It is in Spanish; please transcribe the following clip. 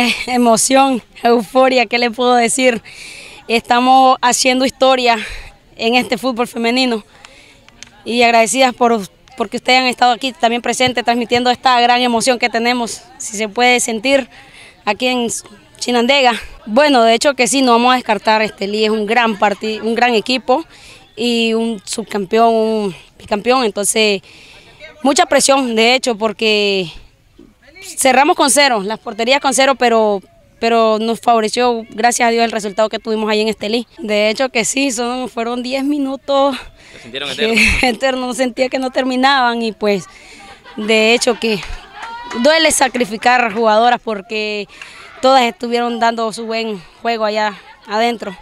Eh, emoción, euforia, ¿qué le puedo decir? Estamos haciendo historia en este fútbol femenino y agradecidas por porque ustedes han estado aquí también presentes transmitiendo esta gran emoción que tenemos, si se puede sentir aquí en Chinandega. Bueno, de hecho que sí, no vamos a descartar, este Lee es un gran partido, un gran equipo y un subcampeón, un bicampeón, entonces mucha presión de hecho porque cerramos con cero, las porterías con cero, pero pero nos favoreció, gracias a Dios, el resultado que tuvimos ahí en Estelí. De hecho que sí, son, fueron 10 minutos sintieron eternos? sentía que no terminaban y pues de hecho que duele sacrificar jugadoras porque todas estuvieron dando su buen juego allá adentro.